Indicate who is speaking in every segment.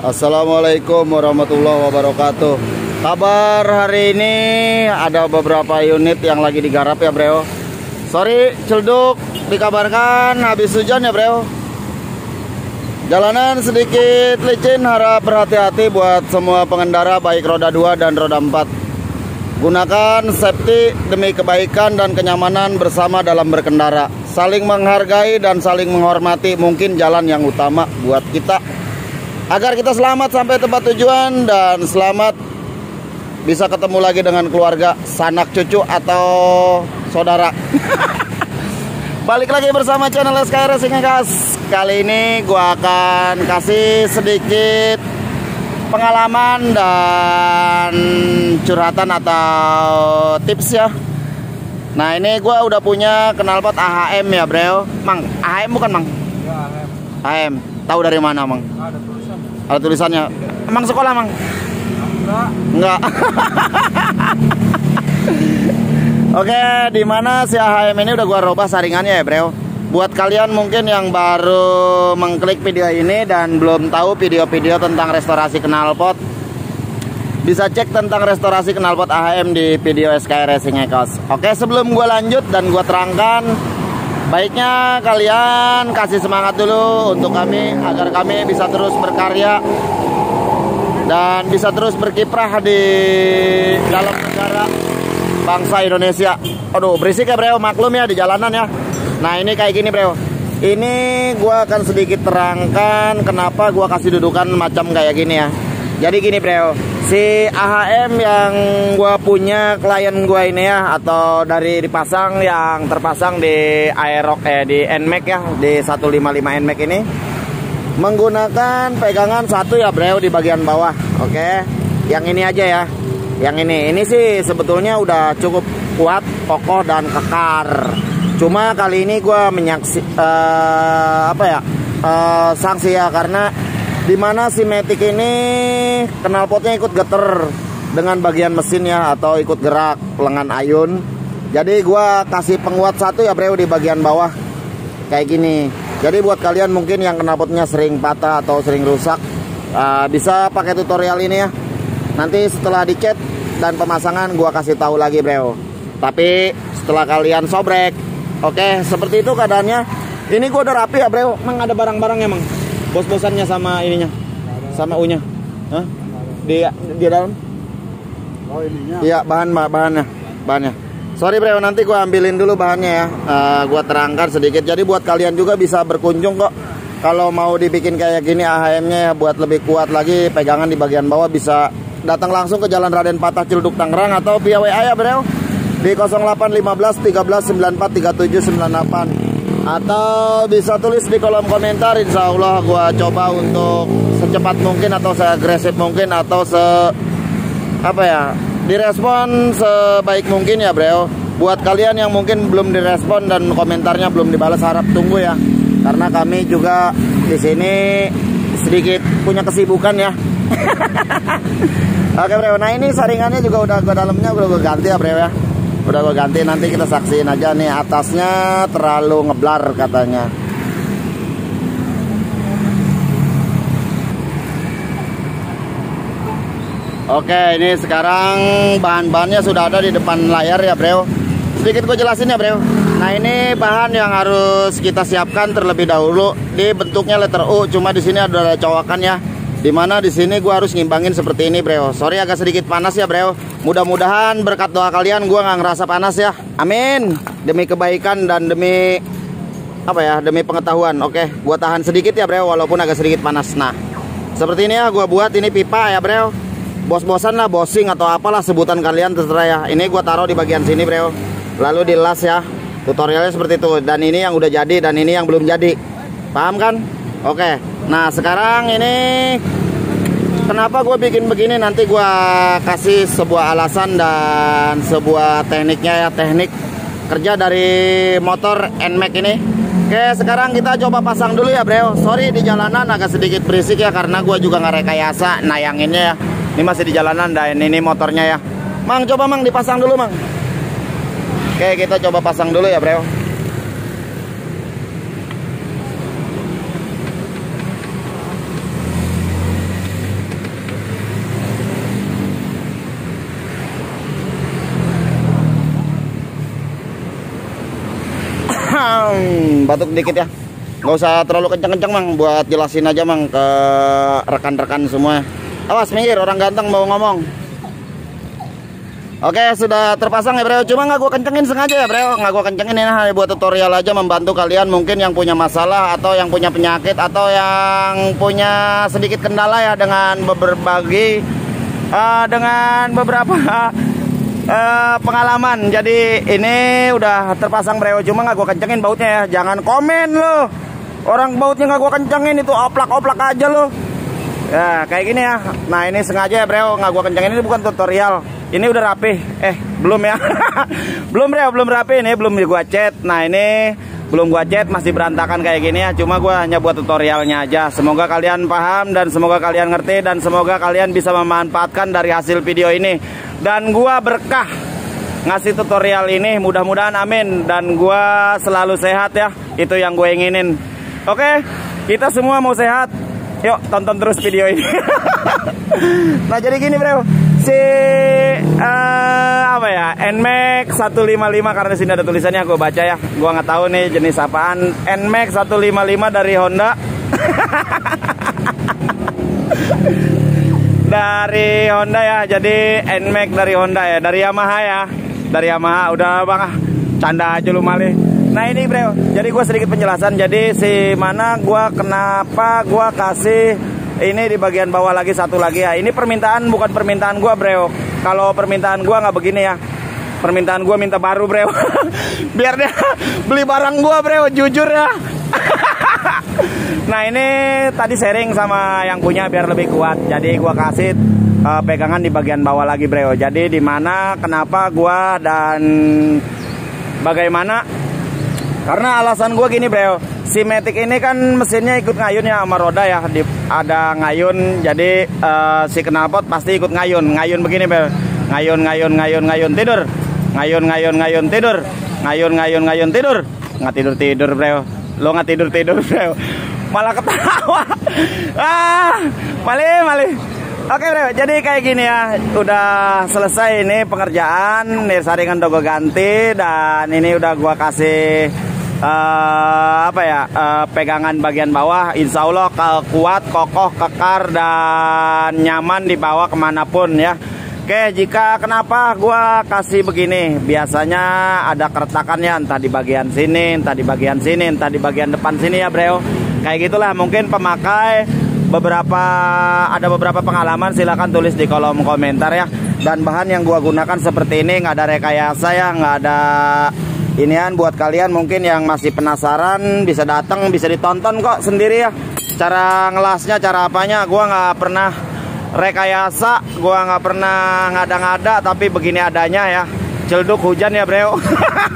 Speaker 1: Assalamualaikum warahmatullahi wabarakatuh. Kabar hari ini ada beberapa unit yang lagi digarap ya bro Sorry celduk dikabarkan habis hujan ya bro Jalanan sedikit licin harap berhati-hati buat semua pengendara baik roda 2 dan roda 4 Gunakan safety demi kebaikan dan kenyamanan bersama dalam berkendara. Saling menghargai dan saling menghormati mungkin jalan yang utama buat kita Agar kita selamat sampai tempat tujuan dan selamat bisa ketemu lagi dengan keluarga, sanak cucu atau saudara. Balik lagi bersama channel SKR Racing Gas. Kali ini gua akan kasih sedikit pengalaman dan curhatan atau tips ya. Nah ini gua udah punya knalpot AHM ya bro. Mang, AHM bukan mang?
Speaker 2: Ya, AHM.
Speaker 1: AHM. Tahu dari mana mang?
Speaker 2: Ada.
Speaker 1: Ada tulisannya. Emang sekolah mang?
Speaker 2: Enggak.
Speaker 1: Enggak. Oke, di mana si AHM ini udah gua robah saringannya ya, Bro. Buat kalian mungkin yang baru mengklik video ini dan belum tahu video-video tentang restorasi knalpot, bisa cek tentang restorasi knalpot AHM di video SKR Racing Ecos. Oke, sebelum gua lanjut dan gua terangkan, baiknya kalian kasih semangat dulu untuk kami agar kami bisa terus berkarya dan bisa terus berkiprah di dalam negara bangsa Indonesia. Aduh, berisik ya, Bro. Maklum ya di jalanan ya. Nah, ini kayak gini, Bro. Ini gua akan sedikit terangkan kenapa gua kasih dudukan macam kayak gini ya. Jadi gini, Bro. Si AHM yang gua punya klien gua ini ya atau dari dipasang yang terpasang di Aerox eh di Nmax ya, di 155 Nmax ini menggunakan pegangan satu ya bro di bagian bawah oke? Yang ini aja ya yang ini. Ini sih sebetulnya udah cukup kuat kokoh dan kekar. Cuma kali ini gue menyaksi uh, apa ya uh, sanksi ya karena di mana si Matic ini knalpotnya ikut geter dengan bagian mesin ya atau ikut gerak lengan ayun jadi gue kasih penguat satu ya bro di bagian bawah kayak gini jadi buat kalian mungkin yang knalpotnya sering patah atau sering rusak uh, bisa pakai tutorial ini ya. Nanti setelah dicat dan pemasangan gua kasih tahu lagi, Bro. Tapi setelah kalian sobrek. Oke, seperti itu keadaannya. Ini gua udah rapi ya, Bro. Emang ada barang-barangnya, Mang. Bos-bosannya sama ininya. Sama U-nya. Hah? Di di dalam?
Speaker 2: Oh, ininya.
Speaker 1: Iya, bahan bahannya. Bahannya. Sorry bro, nanti gue ambilin dulu bahannya ya. Uh, eh, gue terangkan sedikit. Jadi buat kalian juga bisa berkunjung kok. Kalau mau dibikin kayak gini AHM-nya ya buat lebih kuat lagi pegangan di bagian bawah bisa datang langsung ke Jalan Raden Patah Cilduk Tangerang atau via WA ya bro di 0815 13 94 37 98 atau bisa tulis di kolom komentar insya Allah gue coba untuk secepat mungkin atau seagresif mungkin atau se apa ya direspon sebaik mungkin ya bro buat kalian yang mungkin belum direspon dan komentarnya belum dibalas harap tunggu ya. Karena kami juga di sini sedikit punya kesibukan ya. Oke bro nah ini saringannya juga udah ke dalamnya gue ganti ya bro ya udah gue ganti nanti kita saksiin aja nih atasnya terlalu ngeblar katanya Oke, ini sekarang bahan-bahannya sudah ada di depan layar ya, Bro. Sedikit gue jelasin ya, Bro. Nah, ini bahan yang harus kita siapkan terlebih dahulu. Di bentuknya letter U, cuma di sini ada cowakan ya. Di mana di sini gue harus ngimbangin seperti ini, Bro. Sorry agak sedikit panas ya, Bro. Mudah-mudahan berkat doa kalian gue nggak ngerasa panas ya. Amin. Demi kebaikan dan demi apa ya, demi pengetahuan. Oke, gue tahan sedikit ya, Bro, walaupun agak sedikit panas. Nah, seperti ini ya, gue buat ini pipa ya, Bro bos-bosan lah bosing atau apalah sebutan kalian terserah ya ini gua taruh di bagian sini bro lalu di las ya tutorialnya seperti itu dan ini yang udah jadi dan ini yang belum jadi paham kan oke nah sekarang ini kenapa gue bikin begini nanti gue kasih sebuah alasan dan sebuah tekniknya ya teknik kerja dari motor NMAX ini Oke sekarang kita coba pasang dulu ya bro Sorry di jalanan agak sedikit berisik ya Karena gue juga nggak rekayasa nayanginnya ya ini masih di jalanan dan ini motornya ya. Mang coba Mang dipasang dulu Mang. Oke, kita coba pasang dulu ya, Bro. Batuk dikit ya. Nggak usah terlalu kencang-kencang mang, buat jelasin aja mang ke rekan-rekan semua. Awas minggir, orang ganteng mau ngomong. Oke sudah terpasang ya bro Cuma nggak gue kencengin sengaja ya bro Nggak gue kencengin ini hanya buat tutorial aja Membantu kalian mungkin yang punya masalah Atau yang punya penyakit Atau yang punya sedikit kendala ya Dengan berbagi uh, Dengan beberapa uh, pengalaman. Jadi ini udah terpasang bro Cuma nggak gue kencengin bautnya ya. Jangan komen loh Orang bautnya nggak gue kencengin. Itu oplak-oplak aja loh Ya kayak gini ya. Nah ini sengaja ya bro Nggak gue kencengin. Ini bukan tutorial. Ini udah rapi eh belum ya. Belum ya belum rapi ini belum gua cat nah ini belum gua cat masih berantakan kayak gini ya. Cuma gua hanya buat tutorialnya aja. Semoga kalian paham dan semoga kalian ngerti dan semoga kalian bisa memanfaatkan dari hasil video ini. Dan gua berkah ngasih tutorial ini. Mudah-mudahan amin. Dan gua selalu sehat ya. Itu yang gue inginin. Oke kita semua mau sehat. Yuk tonton terus video ini. Nah jadi gini bro si uh, apa ya? Nmax 155 karena sini ada tulisannya gue baca ya. Gue nggak tahu nih jenis apaan. Nmax 155 dari Honda. Dari Honda ya jadi Nmax dari Honda ya. Dari Yamaha ya. Dari Yamaha udah bang ah. Canda aja lu malih Nah ini bro, jadi gue sedikit penjelasan. Jadi si mana gue kenapa gue kasih ini di bagian bawah lagi satu lagi ya. Ini permintaan bukan permintaan gua bro kalau permintaan gua nggak begini ya. Permintaan gua minta baru bro biar dia beli barang gua bro jujur ya. Nah ini tadi sharing sama yang punya biar lebih kuat. Jadi gua kasih uh, pegangan di bagian bawah lagi bro jadi di mana kenapa gua dan bagaimana? Karena alasan gua gini bro si Matic ini kan mesinnya ikut ngayun ya sama roda ya. Di, ada ngayun jadi uh, si knalpot pasti ikut ngayun. Ngayun begini bel. Ngayun ngayun ngayun ngayun tidur. Ngayun ngayun ngayun tidur. Ngayun ngayun ngayun tidur. Nggak tidur tidur bro lo nggak tidur tidur bro malah ketawa. Ah malih malih Oke bro, jadi kayak gini ya, udah selesai ini pengerjaan, nih saringan udah ganti dan ini udah gua kasih uh, apa ya? Uh, pegangan bagian bawah. Insya Allah kuat kokoh kekar dan nyaman dibawa ke mana pun ya. Oke jika kenapa gua kasih begini? Biasanya ada keretakannya entah di bagian sini entah di bagian sini entah di bagian depan sini ya bro kayak gitulah mungkin pemakai beberapa ada beberapa pengalaman silahkan tulis di kolom komentar ya. Dan bahan yang gua gunakan seperti ini nggak ada rekayasa ya nggak ada inian buat kalian mungkin yang masih penasaran bisa datang bisa ditonton kok sendiri ya. Cara ngelasnya cara apanya gua nggak pernah rekayasa gua nggak pernah ngada-ngada tapi begini adanya ya. Celduk hujan ya bro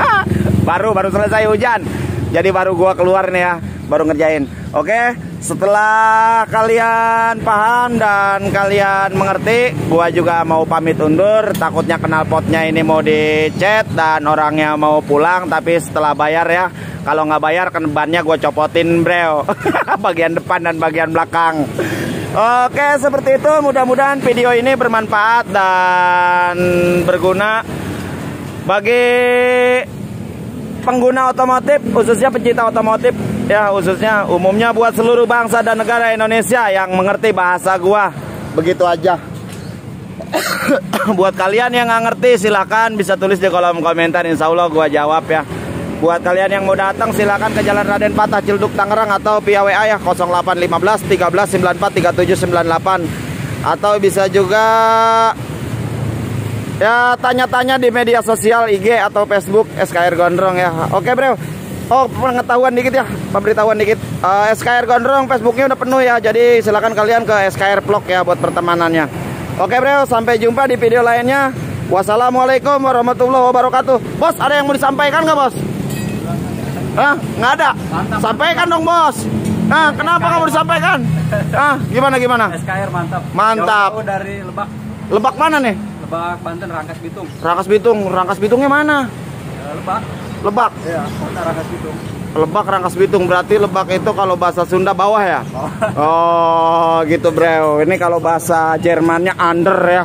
Speaker 1: baru baru selesai hujan. Jadi baru gua keluar nih ya baru ngerjain. Oke setelah kalian paham dan kalian mengerti gua juga mau pamit undur. Takutnya kenal potnya ini mau dicet dan orangnya mau pulang tapi setelah bayar ya. Kalau nggak bayar kan bannya gue copotin bro bagian depan dan bagian belakang. Oke seperti itu. Mudah-mudahan video ini bermanfaat dan berguna bagi pengguna otomotif khususnya pencinta otomotif ya khususnya umumnya buat seluruh bangsa dan negara Indonesia yang mengerti bahasa gua. Begitu aja. Buat kalian yang nggak ngerti silakan bisa tulis di kolom komentar. Insya Allah gua jawab ya. Buat kalian yang mau datang silakan ke Jalan Raden Patah Cilduk Tangerang atau via WA ya 0815 13 94 3798 atau bisa juga ya tanya-tanya di media sosial IG atau Facebook SKR Gondrong ya. Oke bro Oh pengetahuan dikit ya pemberitahuan dikit uh, eh, SKR Gondrong Facebooknya udah penuh ya jadi silakan kalian ke SKR Vlog ya buat pertemanannya oke bro sampai jumpa di video lainnya wassalamualaikum warahmatullahi wabarakatuh bos ada yang mau disampaikan nggak bos Hah? nggak ada sampaikan dong bos Nah, kenapa kamu disampaikan? Ah, gimana gimana?
Speaker 2: SKR mantap.
Speaker 1: Mantap.
Speaker 2: Jauh dari Lebak.
Speaker 1: Lebak mana nih?
Speaker 2: Lebak Banten Rangkas Bitung.
Speaker 1: Rangkas Bitung, Rangkas Bitungnya mana?
Speaker 2: Ya, Lebak.
Speaker 1: Lebak.
Speaker 2: Iya, kota Rangkas Bitung.
Speaker 1: Lebak Rangkas Bitung berarti Lebak itu kalau bahasa Sunda bawah ya?
Speaker 2: Oh,
Speaker 1: Oh, gitu bro. Ini kalau bahasa Jermannya under ya.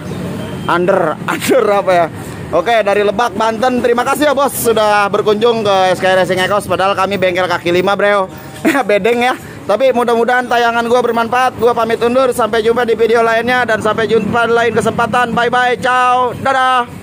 Speaker 1: Under, under apa ya? Oke, dari Lebak, Banten. Terima kasih ya, Bos, sudah berkunjung ke SK Racing Ecos. Padahal kami bengkel kaki lima, Bro. Bedeng ya. Tapi mudah-mudahan tayangan gue bermanfaat. Gue pamit undur. Sampai jumpa di video lainnya. Dan sampai jumpa di lain kesempatan. Bye-bye. Ciao. Dadah.